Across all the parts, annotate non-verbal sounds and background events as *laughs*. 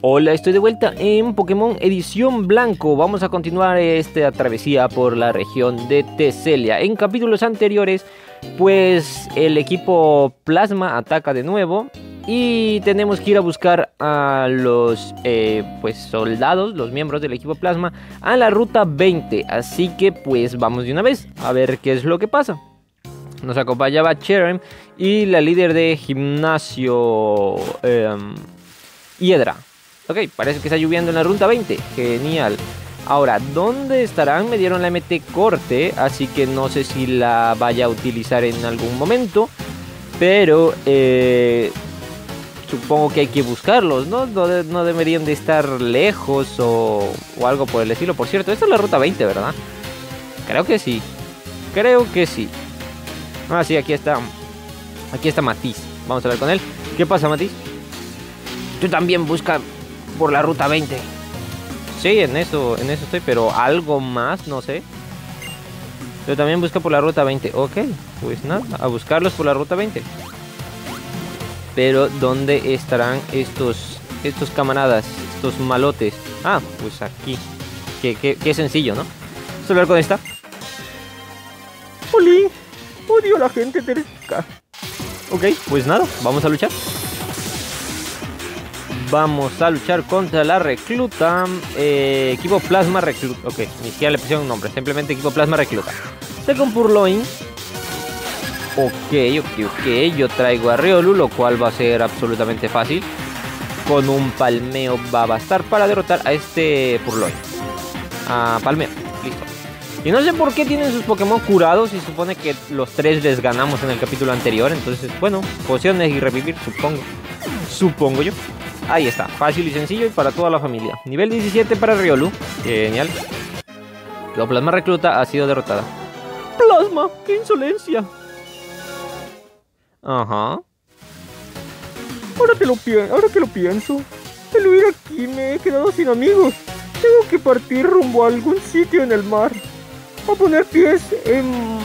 Hola, estoy de vuelta en Pokémon Edición Blanco. Vamos a continuar esta travesía por la región de Teselia. En capítulos anteriores, pues el equipo Plasma ataca de nuevo y tenemos que ir a buscar a los eh, pues soldados, los miembros del equipo Plasma, a la ruta 20. Así que pues vamos de una vez a ver qué es lo que pasa. Nos acompañaba Cherem y la líder de gimnasio em, Hiedra. Ok, parece que está lloviendo en la ruta 20. Genial. Ahora, ¿dónde estarán? Me dieron la MT corte, así que no sé si la vaya a utilizar en algún momento. Pero eh, supongo que hay que buscarlos, ¿no? ¿no? deberían de estar lejos o, o, algo por el estilo. Por cierto, esta es la ruta 20, ¿verdad? Creo que sí. Creo que sí. Ah, sí, aquí está. Aquí está Matiz. Vamos a ver con él. ¿Qué pasa, Matiz? Tú también busca por la ruta 20. Sí, en eso, en eso estoy, pero algo más, no sé. Pero también busca por la ruta 20. Ok, pues nada, a buscarlos por la ruta 20. Pero, ¿dónde estarán estos, estos camaradas, estos malotes? Ah, pues aquí. Qué, sencillo, ¿no? Vamos a hablar con esta. Oli, odio a la gente de Ok, pues nada, vamos a luchar. Vamos a luchar contra la recluta. Eh, equipo Plasma Recluta. Ok, ni siquiera le pusieron un nombre. Simplemente equipo Plasma Recluta. Tengo Purloin. Ok, ok, ok. Yo traigo a Riolu, lo cual va a ser absolutamente fácil. Con un palmeo va a bastar para derrotar a este Purloin. A palmeo. Listo. Y no sé por qué tienen sus Pokémon curados y supone que los tres les ganamos en el capítulo anterior. Entonces, bueno, pociones y revivir, supongo. Supongo yo. Ahí está, fácil y sencillo y para toda la familia. Nivel 17 para Riolu. Genial. La plasma recluta ha sido derrotada. ¡Plasma! ¡Qué insolencia! Ajá. Ahora que lo, ahora que lo pienso, el huir aquí me he quedado sin amigos. Tengo que partir rumbo a algún sitio en el mar. A poner pies en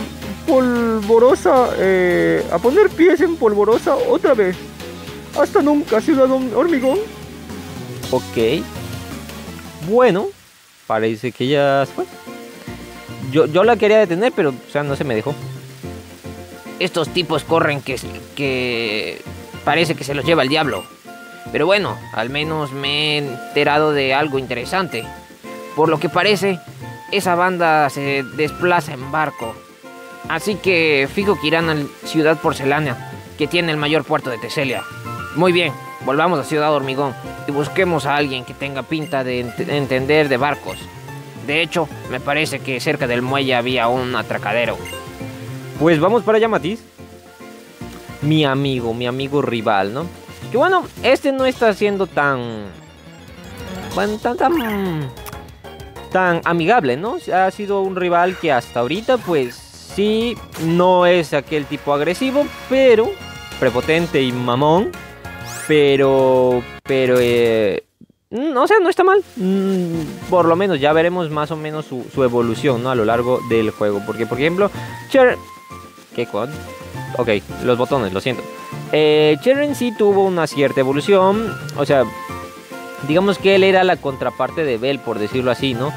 polvorosa. Eh, a poner pies en polvorosa otra vez. Hasta nunca, ciudad hormigón. Ok. Bueno, parece que ya fue. Yo, yo la quería detener, pero o sea, no se me dejó. Estos tipos corren que, que parece que se los lleva el diablo. Pero bueno, al menos me he enterado de algo interesante. Por lo que parece, esa banda se desplaza en barco. Así que fijo que irán a la ciudad porcelana, que tiene el mayor puerto de Teselia. Muy bien, volvamos a Ciudad Hormigón y busquemos a alguien que tenga pinta de entender de barcos. De hecho, me parece que cerca del muelle había un atracadero. Pues vamos para allá, Matiz. Mi amigo, mi amigo rival, ¿no? Que bueno, este no está siendo tan... Tan, tan... Tan amigable, ¿no? Ha sido un rival que hasta ahorita, pues sí, no es aquel tipo agresivo, pero prepotente y mamón pero, pero, eh, no sé, no está mal. Mm, por lo menos ya veremos más o menos su, evolución, ¿no? A lo largo del juego. Porque, por ejemplo, Cher... ¿Qué? Ok, los botones, lo siento. Eh, Cher en sí tuvo una cierta evolución. O sea, digamos que él era la contraparte de Bell, por decirlo así, ¿no?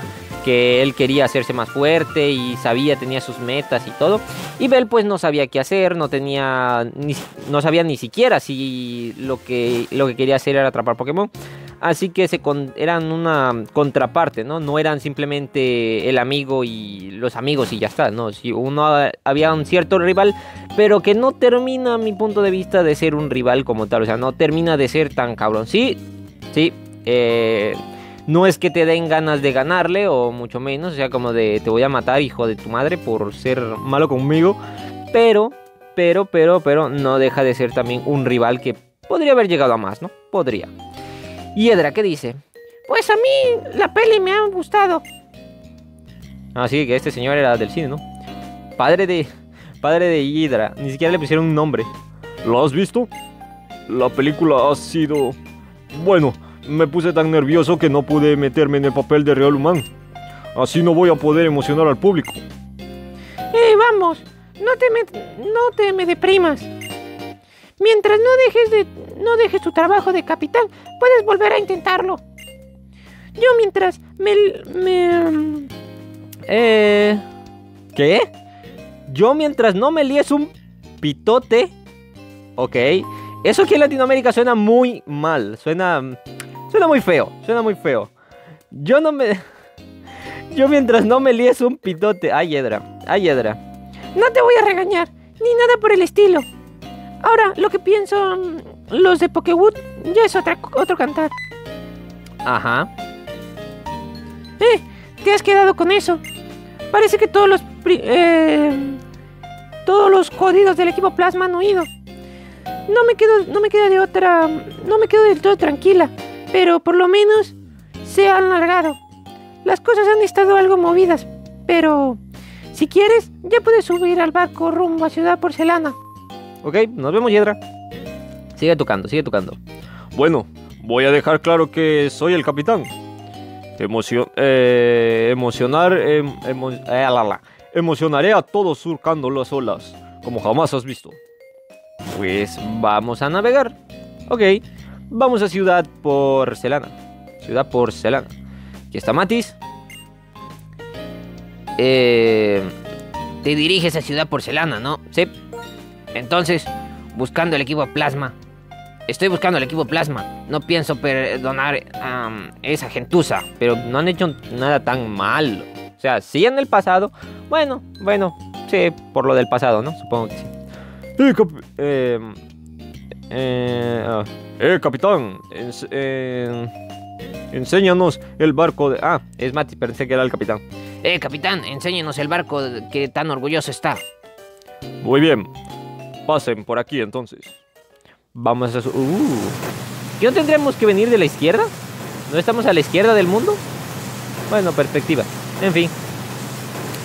Que él quería hacerse más fuerte y sabía, tenía sus metas y todo. Y Bell pues no sabía qué hacer, no tenía, no sabía ni siquiera si lo que, lo que quería hacer era atrapar Pokémon. Así que se eran una contraparte, ¿no? No eran simplemente el amigo y los amigos y ya está, ¿no? Si uno había un cierto rival, pero que no termina, a mi punto de vista, de ser un rival como tal. O sea, no termina de ser tan cabrón. Sí, sí, eh, no es que te den ganas de ganarle o mucho menos, o sea, como de te voy a matar, hijo de tu madre, por ser malo conmigo. Pero, pero, pero, pero, no deja de ser también un rival que podría haber llegado a más, ¿no? Podría. Y Edra, ¿qué dice? Pues a mí la peli me ha gustado. Ah, sí, que este señor era del cine, ¿no? Padre de. Padre de Hydra. Ni siquiera le pusieron un nombre. ¿Lo has visto? La película ha sido. Bueno, me puse tan nervioso que no pude meterme en el papel de real humano. Así no voy a poder emocionar al público. ¡Eh, vamos! No te me, no te me deprimas. Mientras no dejes de no dejes tu trabajo de capitán, puedes volver a intentarlo. Yo mientras me me Eh. ¿Qué? Yo mientras no me líes un pitote. Ok. Eso aquí en Latinoamérica suena muy mal. Suena. Suena muy feo. Suena muy feo. Yo no me. Yo mientras no me líes un pitote. Ay, Edra. Ay, Edra. no te voy a regañar ni nada por el estilo. Ahora, lo que pienso mm, los de Pokewood ya es otra, otro cantar. Ajá. Eh, te has quedado con eso. Parece que todos los eh, todos los jodidos del equipo Plasma han huido. No me quedo, no me queda de otra, no me quedo del todo tranquila, pero por lo menos se han largado. Las cosas han estado algo movidas, pero si quieres ya puedes subir al barco rumbo a Ciudad Porcelana. Ok, nos vemos, Yedra. Sigue tocando, sigue tocando. Bueno, voy a dejar claro que soy el capitán. Emocio- eh, emocionar, em- emo- eh, la, la. emocionaré a todos surcando las olas, como jamás has visto. Pues vamos a navegar. Ok, vamos a Ciudad Porcelana. Ciudad Porcelana. Aquí está Matis. Eh, te diriges a Ciudad Porcelana, ¿no? Sí. Entonces, buscando el equipo Plasma. Estoy buscando el equipo Plasma. No pienso perdonar a esa gentuza, pero no han hecho nada tan malo. O sea, sí en el pasado. Bueno, bueno, sí, por lo del pasado, ¿no? Supongo que sí. Eh, eh, ah, eh, capitán, ens- eh, enséñanos el barco de... Ah, es Matis, pensé que era el capitán. Eh, capitán, enséñenos el barco que tan orgulloso está. Muy bien, pasen por aquí entonces. Vamos a... su- Uh. ¿Qué no tendríamos que venir de la izquierda? ¿No estamos a la izquierda del mundo? Bueno, perspectiva. En fin.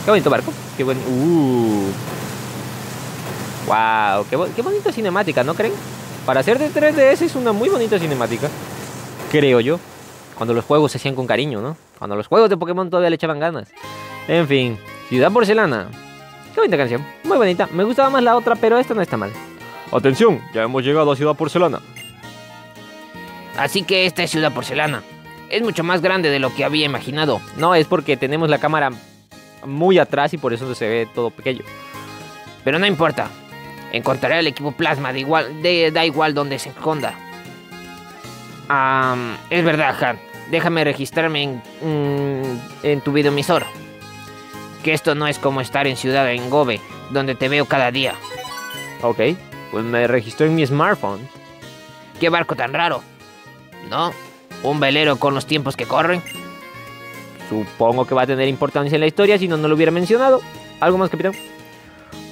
Qué bonito barco. Qué buen... Uh. Wow, qué, bo- qué bonita cinemática, ¿no creen? Para ser de 3DS es una muy bonita cinemática. Creo yo. Cuando los juegos se hacían con cariño, ¿no? Cuando los juegos de Pokémon todavía le echaban ganas. En fin, Ciudad Porcelana. Qué bonita canción. Muy bonita. Me gustaba más la otra, pero esta no está mal. Atención, ya hemos llegado a Ciudad Porcelana. Así que esta es Ciudad Porcelana. Es mucho más grande de lo que había imaginado. No, es porque tenemos la cámara muy atrás y por eso se ve todo pequeño. Pero no importa. Encontraré el equipo Plasma, de igual, de- da igual donde se esconda. Es verdad, Han. Déjame registrarme en, mm, en tu videoemisor. Que esto no es como estar en Ciudad Engobe, donde te veo cada día. Ok, pues me registró en mi smartphone. ¿Qué barco tan raro? ¿No? ¿Un velero con los tiempos que corren? Supongo que va a tener importancia en la historia, si no, no lo hubiera mencionado. ¿Algo más, capitán?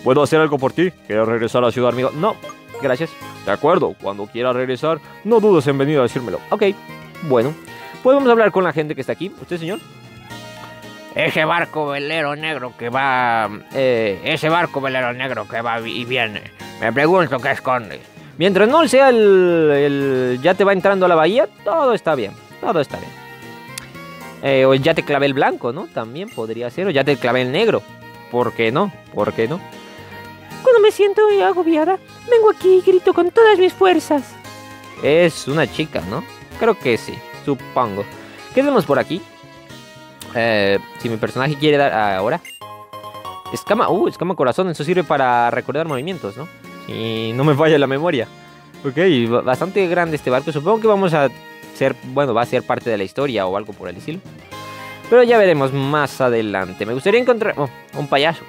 ¿Puedo hacer algo por ti? ¿Quieres regresar a Ciudad Amigo? No, gracias. De acuerdo, cuando quieras regresar, no dudes en venir a decírmelo. Ok, bueno. Pues vamos a hablar con la gente que está aquí. ¿Usted, señor? Ese barco velero negro que va... eh, ese barco velero negro que va y viene. Me pregunto qué esconde. Mientras no sea el, el ya te va entrando a la bahía, todo está bien. Todo está bien. Eh, o el ya te clavé el blanco, ¿no? También podría ser. O ya te clavé el negro. ¿Por qué no? ¿Por qué no? Me siento agobiada, vengo aquí y grito con todas mis fuerzas. Es una chica, ¿no? Creo que sí, supongo. ¿Qué tenemos por aquí? Eh, si mi personaje quiere dar ahora. Escama, uh, escama corazón, eso sirve para recordar movimientos, ¿no? Y no me falla la memoria. Ok, ba- bastante grande este barco. Supongo que vamos a ser, bueno, va a ser parte de la historia o algo por el estilo. Pero ya veremos más adelante. Me gustaría encontrar oh, un payaso.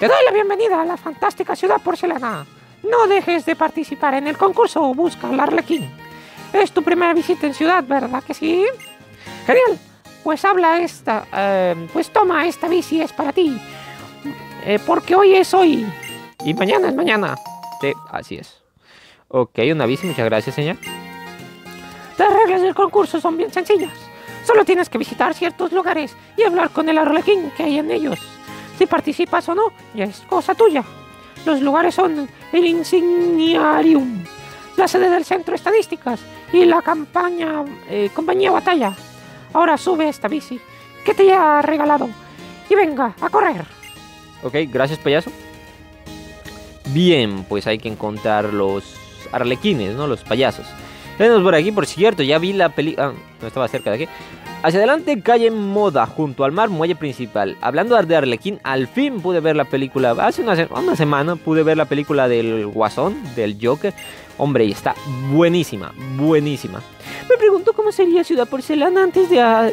Te doy la bienvenida a la fantástica ciudad porcelana. No dejes de participar en el concurso Busca al Arlequín. Es tu primera visita en ciudad, ¿verdad que sí? Genial. Pues habla esta, eh, pues toma esta bici, es para ti. Eh, porque hoy es hoy y mañana es mañana. Sí, así es. Ok, una bici, muchas gracias, señor. Las reglas del concurso son bien sencillas. Solo tienes que visitar ciertos lugares y hablar con el arlequín que hay en ellos. Si participas o no, ya es cosa tuya. Los lugares son el Insigniarium, la sede del Centro Estadísticas y la campaña, eh, compañía Batalla. Ahora sube esta bici que te ha regalado y venga a correr. Ok, gracias, payaso. Bien, pues hay que encontrar los arlequines, ¿no? Los payasos. Tenemos por aquí, por cierto, ya vi la película... Ah, no estaba cerca de aquí. Hacia adelante, calle Moda, junto al mar, muelle principal. Hablando de Arlequín, al fin pude ver la película. Hace una, se- una semana pude ver la película del Guasón, del Joker. Hombre, y está buenísima, buenísima. Me pregunto cómo sería Ciudad Porcelana antes de, ah,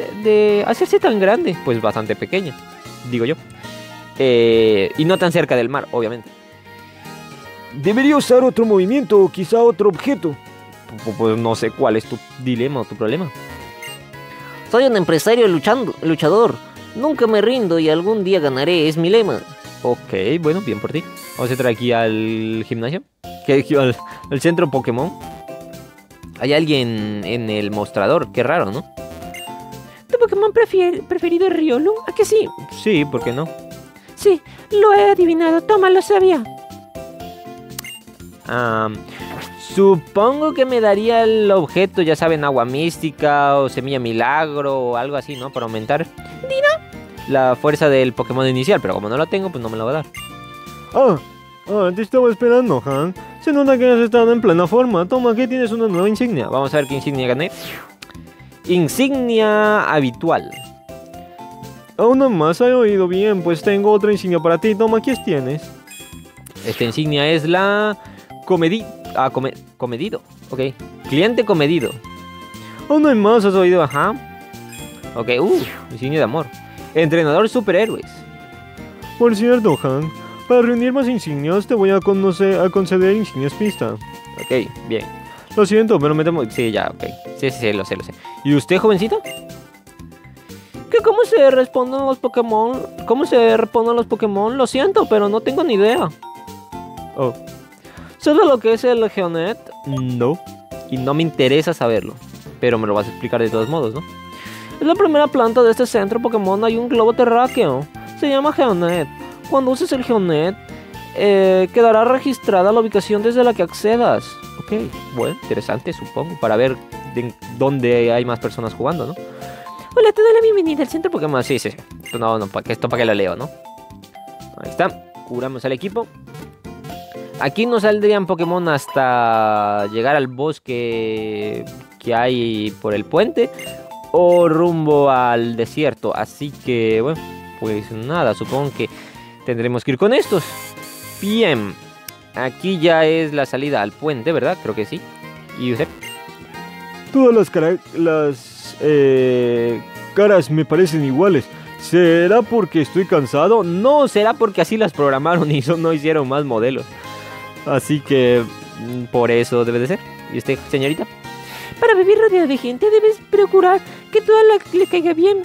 hacerse tan grande. Pues bastante pequeña, digo yo. Eh, y no tan cerca del mar, obviamente. Debería usar otro movimiento o quizá otro objeto. Pu- Pues no sé cuál es tu dilema o tu problema. Soy un empresario luchando, luchador. Nunca me rindo y algún día ganaré, es mi lema. Ok, bueno, bien por ti. Vamos a entrar aquí al gimnasio. ¿Qué, al, al centro Pokémon. Hay alguien en el mostrador, qué raro, ¿no? ¿Tu Pokémon preferido es Riolu? ¿A que sí? Sí, ¿por qué no? Sí, lo he adivinado. Toma, lo sabía. Ah, supongo que me daría el objeto, ya saben, agua mística o semilla milagro o algo así, ¿no? Para aumentar. La fuerza del Pokémon inicial, pero como no la tengo, pues no me la va a dar. Ah, ah, te estaba esperando, Han. Se nota que has estado en plena forma. Toma, aquí tienes una nueva insignia. Vamos a ver qué insignia gané. Insignia habitual. Aún más he oído bien, pues tengo otra insignia para ti. Toma, aquí tienes. Esta insignia es la comedi ah, come- comedido. Ok. Cliente comedido. Aún hay más, has oído. Ajá. Ok, uh, insignia de amor. Entrenador superhéroes. Por cierto, Han, para reunir más insignias te voy a, conocer, a conceder insignias pista. Ok, bien. Lo siento, pero me temo... Sí, ya, ok. Sí, sí, sí, lo sé, lo sé. ¿Y usted, jovencito? ¿Qué, ¿Cómo se responden los Pokémon? ¿Cómo se responden los Pokémon? Lo siento, pero no tengo ni idea. Oh, ¿Sabes lo que es el Geonet? no. Y no me interesa saberlo. Pero me lo vas a explicar de todos modos, ¿no? Es la primera planta de este centro Pokémon. Hay un globo terráqueo. Se llama Geonet. Cuando uses el Geonet, eh, quedará registrada la ubicación desde la que accedas. Ok, bueno, interesante, supongo. Para ver de- dónde hay más personas jugando, ¿no? Hola, te doy la bienvenida al centro Pokémon, sí, sí. no, no, pa- esto para que lo leo, ¿no? Ahí está. Curamos al equipo. Aquí no saldrían Pokémon hasta llegar al bosque que hay por el puente o rumbo al desierto. Así que, bueno, pues nada, supongo que tendremos que ir con estos. Bien, aquí ya es la salida al puente, ¿verdad? Creo que sí. ¿Y usted? Todas las, eh, caras me parecen iguales. ¿Será porque estoy cansado? No, será porque así las programaron y no hicieron más modelos. Así que mm, por eso debe de ser. ¿Y usted, señorita? Para vivir rodeado de gente debes procurar que toda la le caiga bien.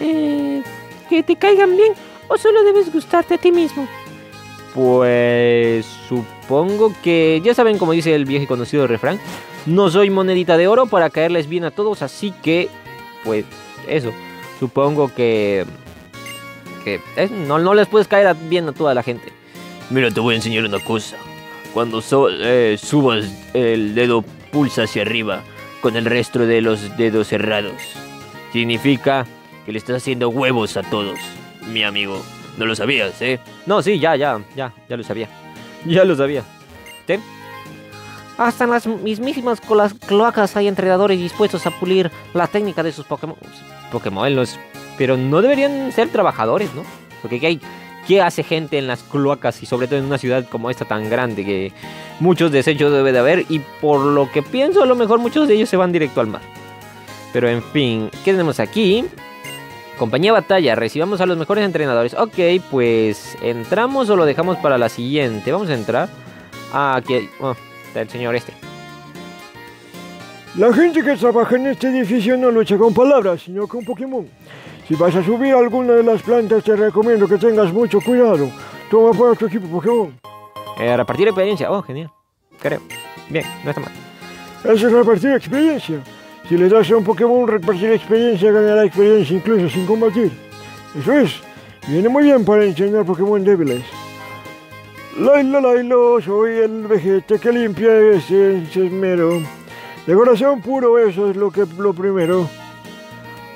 Eh, que te caigan bien. O solo debes gustarte a ti mismo. Pues supongo que ya saben como dice el viejo y conocido refrán. No soy monedita de oro para caerles bien a todos, así que pues eso. Supongo que que es- no, no les puedes caer bien a toda la gente. Mira, te voy a enseñar una cosa. Cuando so- eh, subas el dedo pulsa hacia arriba con el resto de los dedos cerrados, significa que le estás haciendo huevos a todos, mi amigo. No lo sabías, ¿eh? No, sí, ya, ya, ya, ya lo sabía. *laughs* Ya lo sabía. ¿Usted? Hasta en las mismísimas colas- cloacas hay entrenadores dispuestos a pulir la técnica de sus Pokémon. Pokémon los... Pero no deberían ser trabajadores, ¿no? Porque ¿qué, hay, ¿qué hace gente en las cloacas y sobre todo en una ciudad como esta tan grande que muchos desechos debe de haber y por lo que pienso a lo mejor muchos de ellos se van directo al mar. Pero en fin, ¿qué tenemos aquí? Compañía Batalla, recibamos a los mejores entrenadores. Ok, pues entramos o lo dejamos para la siguiente. Vamos a entrar. Ah, aquí oh, está el señor este. La gente que trabaja en este edificio no lucha con palabras, sino con Pokémon. Si vas a subir alguna de las plantas, te recomiendo que tengas mucho cuidado. Toma para tu equipo Pokémon. Eh, repartir experiencia. Oh, genial. Creo. Bien, no está mal. Eso es repartir experiencia. Si le das a un Pokémon repartir experiencia, ganará experiencia incluso sin combatir. Eso es. Viene muy bien para enseñar Pokémon débiles. Lailo, Lailo, soy el vejete que limpia ese esmero. De corazón puro, eso es lo que lo primero.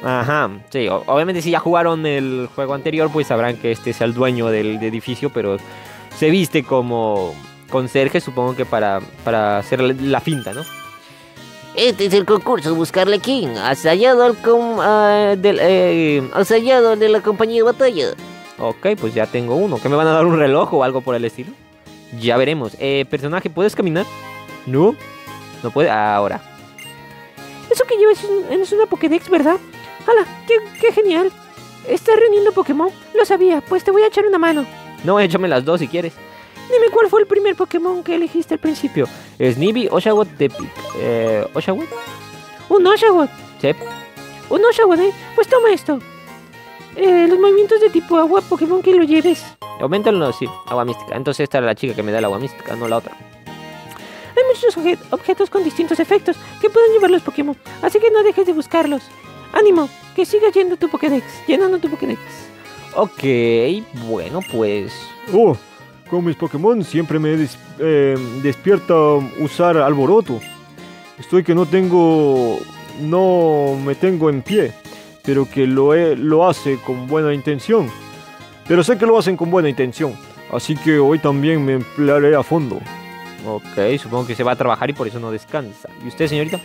Ajá, sí, obviamente si ya jugaron el juego anterior, pues sabrán que este es el dueño del edificio, pero se viste como conserje, supongo que para, para hacer la, finta, ¿no? Este es el concurso Buscarle King. Has hallado al, com- ah, del, eh, has hallado al de la compañía de batalla. Ok, pues ya tengo uno. ¿Que me van a dar un reloj o algo por el estilo? Ya veremos. Eh, personaje, ¿puedes caminar? No. No puede. Ahora. Eso que llevas es, un- es una Pokédex, ¿verdad? ¡Hala! Qué, ¡Qué genial! ¿Estás reuniendo Pokémon? Lo sabía, pues te voy a echar una mano. No, échame las dos si quieres. Dime cuál fue el primer Pokémon que elegiste al principio. Snivy, Oshawott, Tepic. Eh, ¿Oshawott? Un Oshawott. Sí. Un Oshawott, ¿eh? Pues toma esto. Eh, los movimientos de tipo agua, Pokémon que lo lleves. Aumentanlo, sí. Agua mística. Entonces esta era la chica que me da el agua mística, no la otra. Hay muchos obje- objetos con distintos efectos que pueden llevar los Pokémon, así que no dejes de buscarlos. ¡Ánimo! Que sigas yendo tu Pokédex, llenando tu Pokédex. Ok, bueno, pues... Oh, con mis Pokémon siempre me des- eh, despierta usar alboroto. Estoy que no tengo... No me tengo en pie, pero que lo, he- lo hace con buena intención. Pero sé que lo hacen con buena intención, así que hoy también me emplearé a fondo. Ok, supongo que se va a trabajar y por eso no descansa. ¿Y usted, señorita?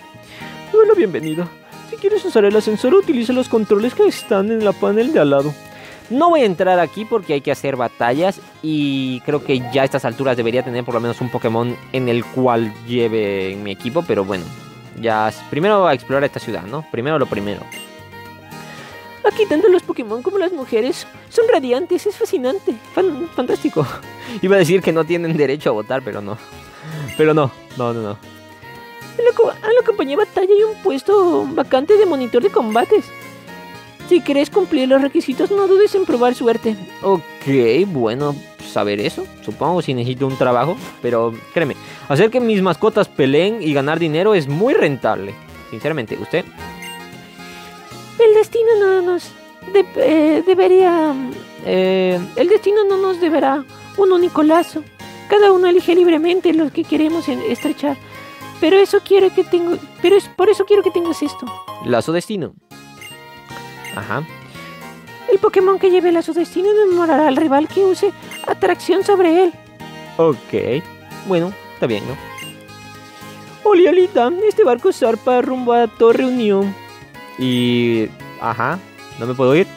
Hola, bienvenida. Si quieres usar el ascensor, utiliza los controles que están en la panel de al lado. No voy a entrar aquí porque hay que hacer batallas y creo que ya a estas alturas debería tener por lo menos un Pokémon en el cual lleve mi equipo, pero bueno, ya primero a explorar esta ciudad, ¿no? Primero lo primero. Aquí tanto los Pokémon como las mujeres son radiantes, es fascinante, fan- fantástico. *laughs* Iba a decir que no tienen derecho a votar, pero no. Pero no, no, no, no. En la, en la compañía de batalla hay un puesto vacante de monitor de combates. Si querés cumplir los requisitos, no dudes en probar suerte. Ok, bueno, saber eso. Supongo si necesito un trabajo, pero créeme, hacer que mis mascotas peleen y ganar dinero es muy rentable. Sinceramente, ¿usted? El destino no nos de- eh, debería... eh, el destino no nos deberá un único lazo. Cada uno elige libremente lo que queremos estrechar. Pero eso quiero que tengo... Pero es por eso quiero que tengas esto. Lazo destino. Ajá. El Pokémon que lleve lazo destino enamorará al rival que use atracción sobre él. Ok. Bueno, está bien, ¿no? Oli, Alita, este barco zarpa rumbo a Torre Unión. Y... Ajá. ¿No me puedo ir?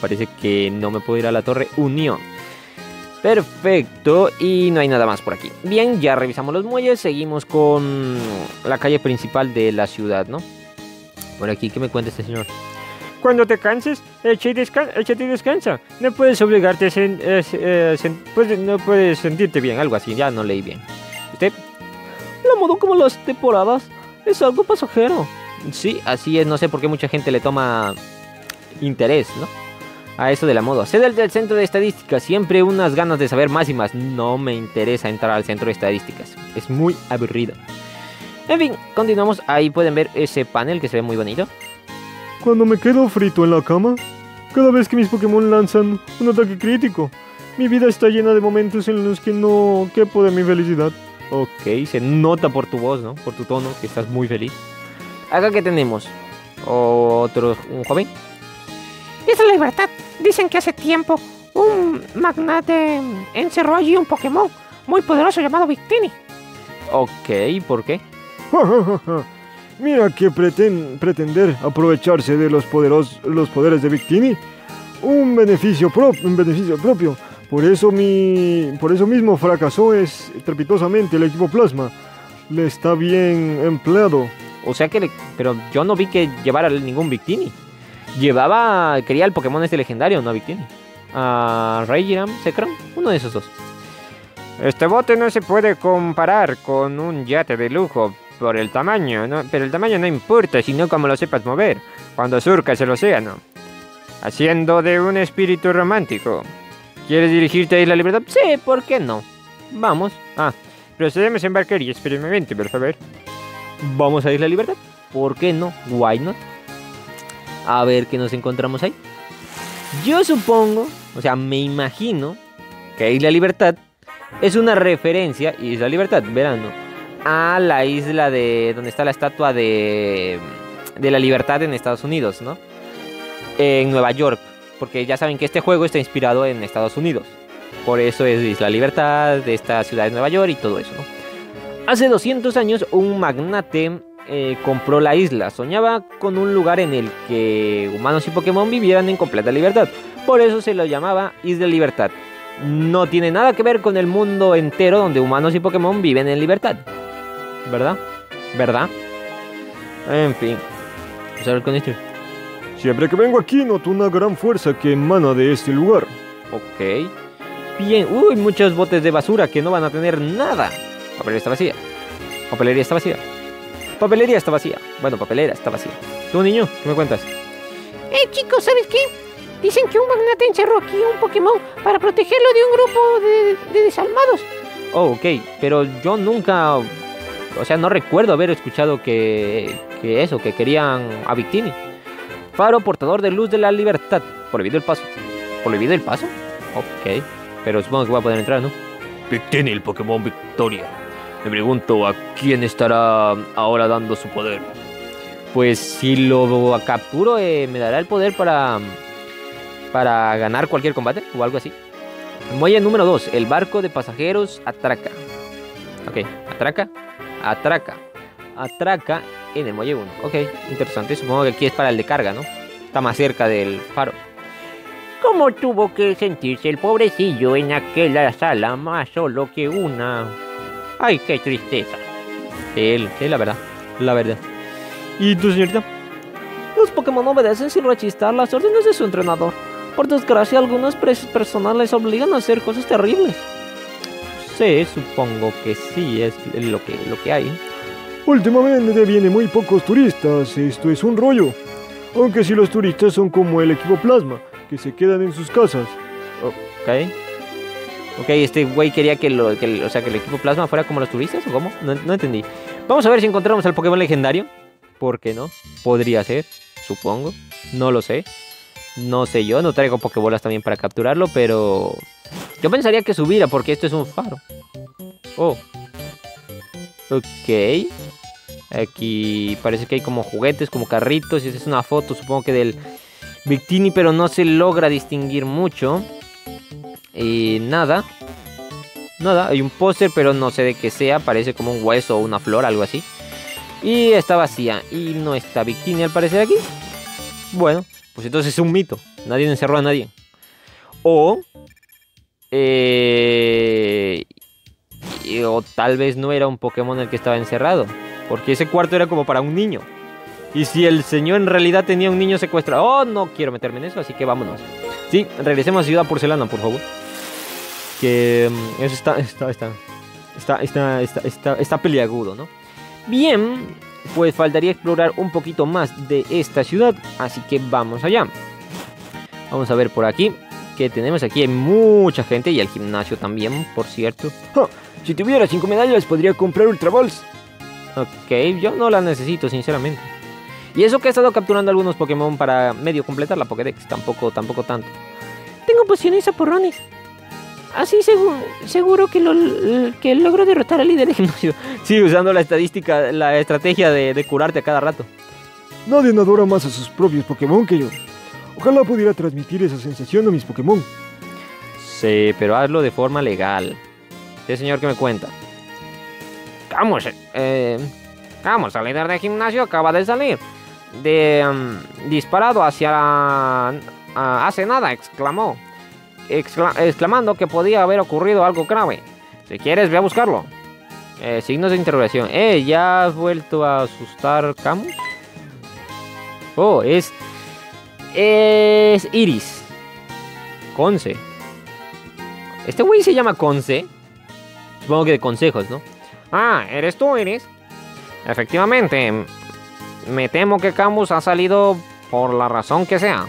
Parece que no me puedo ir a la Torre Unión. Perfecto, y no hay nada más por aquí. Bien, ya revisamos los muelles, seguimos con la calle principal de la ciudad, ¿no? Por aquí, ¿qué me cuenta este señor? Cuando te canses, echa y descansa. No puedes obligarte a sen- eh, eh, sen- pues, no puedes sentirte bien. Algo así, ya no leí bien. ¿Usted? La modo como las temporadas es algo pasajero. Sí, así es, no sé por qué mucha gente le toma interés, ¿no? A eso de la moda. Sé del, del centro de estadísticas, siempre unas ganas de saber más y más. No me interesa entrar al centro de estadísticas, es muy aburrido. En fin, continuamos. Ahí pueden ver ese panel que se ve muy bonito. Cuando me quedo frito en la cama, cada vez que mis Pokémon lanzan un ataque crítico, mi vida está llena de momentos en los que no quepo de mi felicidad. Ok, se nota por tu voz, ¿no? Por tu tono, que estás muy feliz. Acá que tenemos otro, un joven. Es la libertad. Dicen que hace tiempo un magnate encerró allí un Pokémon muy poderoso llamado Victini. Ok, ¿por qué? *laughs* Mira que preten- pretender aprovecharse de los, poderos, los poderes de Victini. Un beneficio, prop- un beneficio propio. Por eso, mi, por eso mismo fracasó estrepitosamente el equipo Plasma. Le está bien empleado. O sea que, le- pero yo no vi que llevara ningún Victini. Llevaba, quería el Pokémon este legendario, no Victini. A Regiram, Zekrom, uno de esos dos. Este bote no se puede comparar con un yate de lujo por el tamaño, ¿no? pero el tamaño no importa, sino como lo sepas mover cuando surcas el océano. Haciendo de un espíritu romántico. ¿Quieres dirigirte a Isla Libertad? Sí, ¿por qué no? Vamos. Ah, procedemos en barquería y experimento, por favor. Vamos a Isla Libertad. ¿Por qué no? Why not? A ver qué nos encontramos ahí. Yo supongo, o sea, me imagino que Isla Libertad es una referencia, Isla Libertad, verano, a la isla de donde está la estatua de, de la libertad en Estados Unidos, ¿no? En Nueva York, porque ya saben que este juego está inspirado en Estados Unidos. Por eso es Isla Libertad, de esta ciudad de Nueva York y todo eso, ¿no? Hace 200 años un magnate eh, compró la isla. Soñaba con un lugar en el que humanos y Pokémon vivieran en completa libertad. Por eso se lo llamaba Isla Libertad. No tiene nada que ver con el mundo entero donde humanos y Pokémon viven en libertad. ¿Verdad? ¿Verdad? En fin. Vamos a ver con esto. Siempre que vengo aquí noto una gran fuerza que emana de este lugar. Ok. Bien. Uy, muchos botes de basura que no van a tener nada. Papelería está vacía. Papelería está vacía. Papelería está vacía. Bueno, papelera está vacía. ¿Tú, niño? ¿Qué me cuentas? Eh, chicos, ¿sabes qué? Dicen que un magnate encerró aquí a un Pokémon para protegerlo de un grupo de, de desalmados. Oh, ok. Pero yo nunca... O sea, no recuerdo haber escuchado que, que eso, que querían a Victini. Faro portador de luz de la libertad. Prohibido el paso. ¿Prohibido el paso? Ok. Pero supongo que voy a poder entrar, ¿no? Victini, el Pokémon Victoria. Me pregunto a quién estará ahora dando su poder. Pues si lo capturo, eh, me dará el poder para, para ganar cualquier combate o algo así. Muelle número 2. El barco de pasajeros atraca. Ok, atraca, atraca, atraca en el muelle 1. Ok, interesante. Supongo que aquí es para el de carga, ¿no? Está más cerca del faro. ¿Cómo tuvo que sentirse el pobrecillo en aquella sala más solo que una? Ay, qué tristeza. Él, sí, la verdad, la verdad. ¿Y tú, señorita? Los Pokémon obedecen sin rechistar las órdenes de su entrenador. Por desgracia, algunas presos personales obligan a hacer cosas terribles. Sí, supongo que sí, es lo que, lo que hay. Últimamente vienen muy pocos turistas, esto es un rollo. Aunque si los turistas son como el equipo plasma, que se quedan en sus casas. Ok. Ok, este güey quería que, lo, que, o sea, que el equipo plasma fuera como los turistas o cómo? No, entendí. Vamos a ver si encontramos al Pokémon legendario. ¿Por qué no? Podría ser, supongo. No lo sé. No sé yo, no traigo Pokébolas también para capturarlo, pero... Yo pensaría que subiera porque esto es un faro. Oh. Ok. Aquí parece que hay como juguetes, como carritos. Y esta es una foto, supongo que del Victini, pero no se logra distinguir mucho. Y nada. Nada, hay un póster, pero no sé de qué sea. Parece como un hueso o una flor, algo así. Y está vacía. Y no está Victini al parecer aquí. Bueno, pues entonces es un mito. Nadie encerró a nadie. O... Eh, o tal vez no era un Pokémon el que estaba encerrado. Porque ese cuarto era como para un niño. Y si el señor en realidad tenía un niño secuestrado. Oh, no quiero meterme en eso, así que vámonos. Sí, regresemos a Ciudad Porcelana, por favor. Que mm, eso está, *laughs* está, está, está, está, está, está, está ¿no? Bien, pues faltaría explorar un poquito más de esta ciudad, así que vamos allá. Vamos a ver por aquí, que tenemos aquí hay mucha gente y el gimnasio también, por cierto. Ja, si tuviera cinco medallas podría comprar Ultra Balls. Ok, yo no la necesito, sinceramente. Y eso que he estado capturando algunos Pokémon para medio completar la Pokédex, tampoco, tampoco tanto. Tengo pociones a porrones. Así segu- seguro que, lo, que logro derrotar al líder de gimnasio. Sí, usando la estadística, la estrategia de, de curarte a cada rato. Nadie adora más a sus propios Pokémon que yo. Ojalá pudiera transmitir esa sensación a mis Pokémon. Sí, pero hazlo de forma legal. Sí, señor, ¿qué me cuenta? Vamos, Eh, vamos, el líder de gimnasio acaba de salir. De mm, disparado hacia ah, hace nada, exclamó. Excla- exclamando que podía haber ocurrido algo grave. Si quieres, ve a buscarlo. eh, signos de interrogación. Eh, ¿ya has vuelto a asustar Camus? Oh, es... Es Iris. Conce. Este güey se llama Conce. Supongo que de consejos, ¿no? Ah, ¿eres tú, Iris? Efectivamente. Me temo que Camus ha salido por la razón que sea.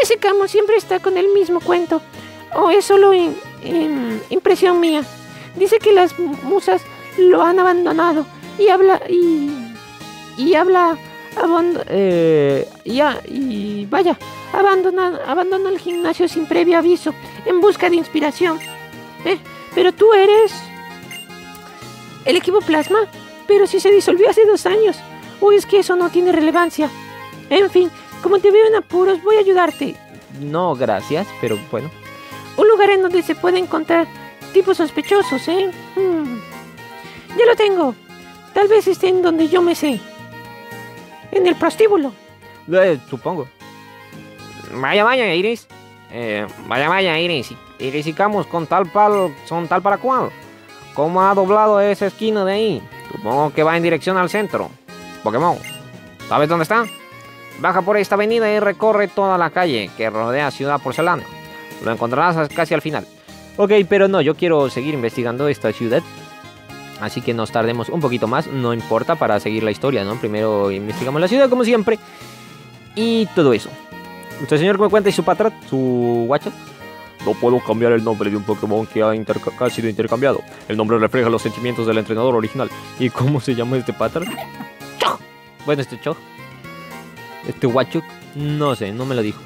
Ese Camus siempre está con el mismo cuento. O es solo in- im- impresión mía. Dice que las musas lo han abandonado. Y habla. Y. Y habla. eh, y vaya. Abandona, abandona el gimnasio sin previo aviso. En busca de inspiración. Eh, pero tú eres. El equipo plasma. Pero si se disolvió hace dos años. O es que eso no tiene relevancia. En fin, como te veo en apuros, voy a ayudarte. No, gracias, pero bueno. Un lugar en donde se puede encontrar tipos sospechosos, ¿eh? Hmm. Ya lo tengo. Tal vez esté en donde yo me sé. En el prostíbulo. Eh, supongo. Vaya, vaya, Iris. Eh, vaya, vaya, Iris. Iris y Camus con tal pal son tal para cual. ¿Cómo ha doblado esa esquina de ahí? Supongo que va en dirección al centro. Pokémon. ¿Sabes dónde está? Baja por esta avenida y recorre toda la calle que rodea Ciudad Porcelana. Lo encontrarás casi al final. Ok, pero no, yo quiero seguir investigando esta ciudad. Así que nos tardemos un poquito más, no importa para seguir la historia, ¿no? Primero investigamos la ciudad como siempre. Y todo eso. ¿Usted, señor, me cuenta y su patrat, su guacho? No puedo cambiar el nombre de un Pokémon que ha, que ha sido intercambiado. El nombre refleja los sentimientos del entrenador original. ¿Y cómo se llama este patrat? Bueno, este cho. Este guacho, no sé, no me lo dijo.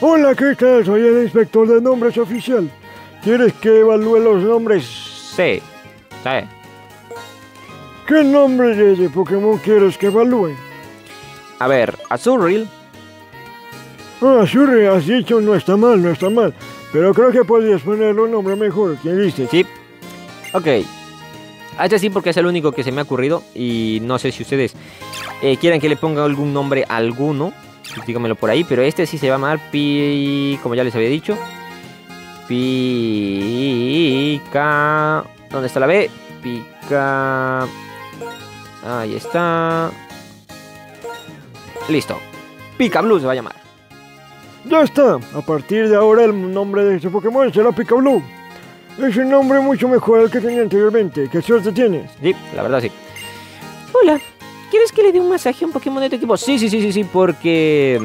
Hola, ¿qué tal? Soy el inspector de nombres oficial. ¿Quieres que evalúe los nombres? Sí, sí. ¿Qué nombre de Pokémon quieres que evalúe? A ver, Azuril. Ah, Shuri, has dicho, no está mal, no está mal. Pero creo que podrías ponerle un nombre mejor. ¿Quién dice? Sí. Ok. A este sí porque es el único que se me ha ocurrido y no sé si ustedes eh, quieren que le ponga algún nombre alguno. díganmelo por ahí, pero este sí se va a llamar Pi... como ya les había dicho. Pica... ¿Dónde está la B? Pica... Ahí está. Listo. Pica Blue se va a llamar. Ya está. A partir de ahora el nombre de este Pokémon será Pikachu. Es un nombre mucho mejor al que tenía anteriormente. ¿Qué suerte tienes? Sí, la verdad sí. Hola. ¿Quieres que le dé un masaje a un Pokémon de tu equipo? Sí, sí, sí, sí, sí, porque...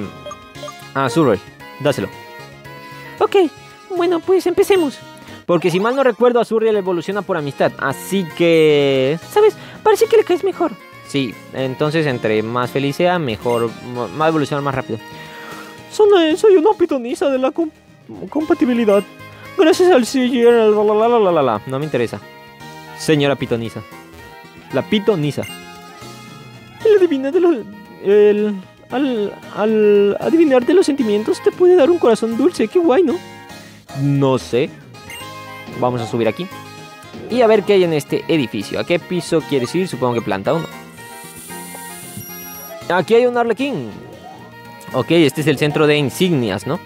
Ah, Surrey, dáselo. Ok. Bueno, pues empecemos. Porque si mal no recuerdo, Azuriel evoluciona por amistad. Así que... ¿Sabes? Parece que le caes mejor. Sí, entonces entre más feliz sea, mejor... Va a evolucionar más rápido. Son- soy una pitoniza de la com- compatibilidad. Gracias al la. No me interesa. Señora Pitoniza. La Pitoniza. El adivinar de los. Al, al adivinar los sentimientos te puede dar un corazón dulce. Qué guay, ¿no? No sé. Vamos a subir aquí. Y a ver qué hay en este edificio. ¿A qué piso quieres ir? Supongo que planta uno. Aquí hay un arlequín. Ok, este es el centro de insignias, ¿no?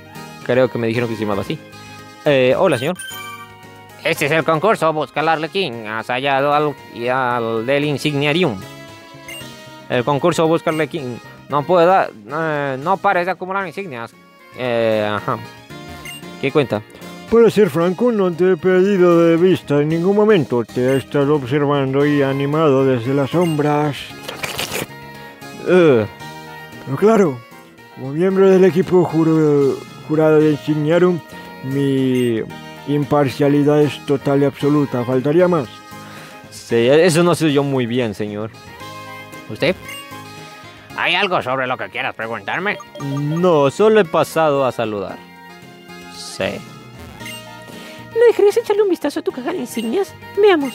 Creo que me dijeron que se llamaba así. Eh, hola, señor. Este es el concurso. Busca al arlequín. Has hallado al, y al del insigniarium. El concurso busca al arlequín. No puedo dar... eh, no pares de acumular insignias. Eh, ajá. ¿Qué cuenta? Para ser franco, no te he perdido de vista en ningún momento. Te he estado observando y animado desde las sombras. Ugh. Pero claro, como miembro del equipo juro- jurado de Insigniarum, mi imparcialidad es total y absoluta. Faltaría más. Sí, eso no sé yo muy bien, señor. ¿Usted? ¿Hay algo sobre lo que quieras preguntarme? No, solo he pasado a saludar. Sí. ¿Me dejarías echarle un vistazo a tu caja de insignias? Veamos.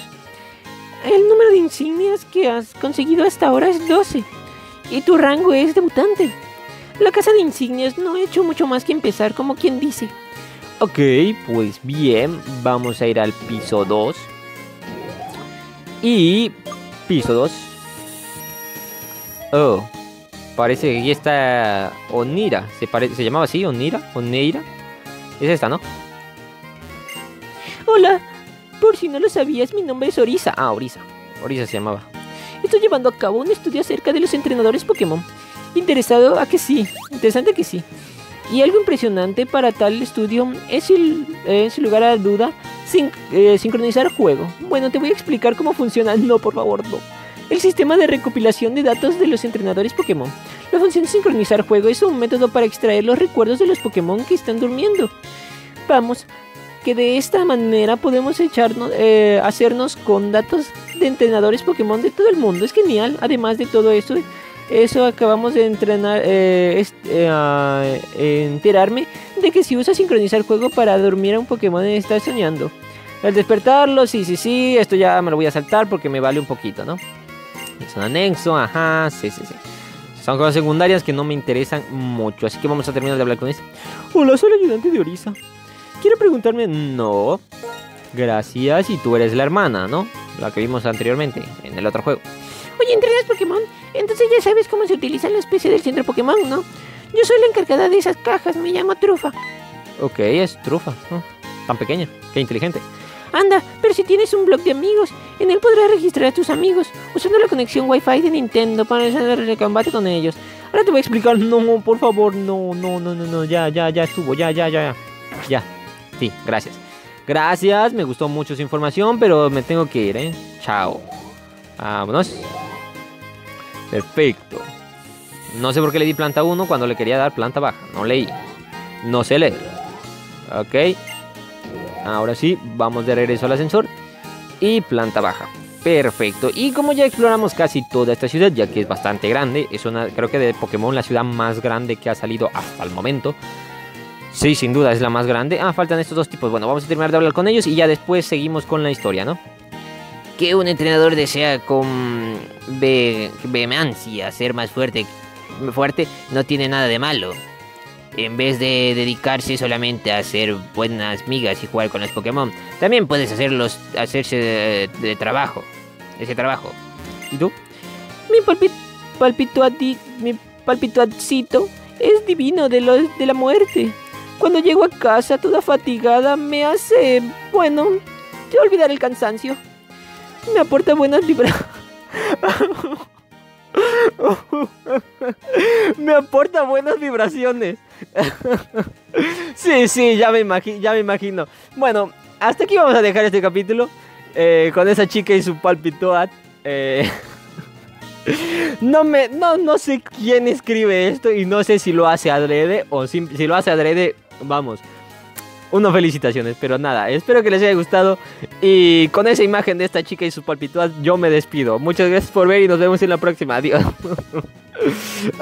El número de insignias que has conseguido hasta ahora es 12. Y tu rango es debutante. La casa de insignias no ha hecho mucho más que empezar, como quien dice. Ok, pues bien, vamos a ir al piso 2. Y... Piso 2. Oh, parece que aquí está Onira. ¿Se, pare- ¿Se llamaba así? ¿Onira? ¿Oneira? Es esta, ¿no? Hola, por si no lo sabías, mi nombre es Orisa. Ah, Orisa. Orisa se llamaba. Estoy llevando a cabo un estudio acerca de los entrenadores Pokémon. Interesado a que sí, interesante que sí. Y algo impresionante para tal estudio es, el, lugar a duda, eh, sincronizar juego. Bueno, te voy a explicar cómo funciona. *laughs* No, por favor, no. El sistema de recopilación de datos de los entrenadores Pokémon. La función sincronizar juego es un método para extraer los recuerdos de los Pokémon que están durmiendo. Vamos, que de esta manera podemos echarnos, eh, hacernos con datos de entrenadores Pokémon de todo el mundo. Es genial. Además de todo esto, eso acabamos de entrenar, eh, eh, enterarme de que si usas sincronizar juego para dormir a un Pokémon estás soñando. Al despertarlo, sí, sí, sí, esto ya me lo voy a saltar porque me vale un poquito, ¿no? Es un anexo, ajá, sí, sí, sí. Son cosas secundarias que no me interesan mucho, así que vamos a terminar de hablar con esto. Hola, soy el ayudante de Orisa. Quiero preguntarme, no. Gracias, y tú eres la hermana, ¿no? La que vimos anteriormente, en el otro juego. Oye, ¿entrenas Pokémon? Entonces ya sabes cómo se utiliza la especie del centro Pokémon, ¿no? Yo soy la encargada de esas cajas, me llamo Trufa. Ok, es trufa. Tan pequeña, qué inteligente. Anda, pero si tienes un blog de amigos, en él podrás registrar a tus amigos usando la conexión Wi-Fi de Nintendo para hacer el combate con ellos. Ahora te voy a explicar. No, por favor, no, no, no, no, no. Ya, ya, ya estuvo. Ya, ya, ya. Ya. Sí, gracias. Gracias, me gustó mucho su información, pero me tengo que ir, ¿eh? Chao. Vámonos. Perfecto. No sé por qué le di planta 1 cuando le quería dar planta baja. No leí. No sé leer. Ok. Ahora sí, vamos de regreso al ascensor. Y planta baja. Perfecto. Y como ya exploramos casi toda esta ciudad, ya que es bastante grande, es una, creo que de Pokémon la ciudad más grande que ha salido hasta el momento. Sí, sin duda es la más grande. Ah, faltan estos dos tipos. Bueno, vamos a terminar de hablar con ellos y ya después seguimos con la historia, ¿no? Que un entrenador desea con ve- vehemencia ser más fuerte, fuerte no tiene nada de malo. En vez de dedicarse solamente a hacer buenas migas y jugar con los Pokémon, también puedes hacerlos, hacerse de, de trabajo. Ese trabajo. ¿Y tú? Mi palpit palpituati, mi palpituacito es divino de, los de la muerte. Cuando llego a casa toda fatigada me hace, bueno, olvidar el cansancio. Me aporta buenas vibras. *laughs* me aporta buenas vibraciones. *laughs* sí, sí, ya me, ya me imagino. Bueno, hasta aquí vamos a dejar este capítulo. eh, con esa chica y su palpitoat. Eh, *laughs* no me. No, no sé quién escribe esto. Y no sé si lo hace adrede. O si, si lo hace adrede. Vamos. Uno felicitaciones, pero nada, espero que les haya gustado. Y con esa imagen de esta chica y su palpitoat, yo me despido. Muchas gracias por ver y nos vemos en la próxima. Adiós. *laughs*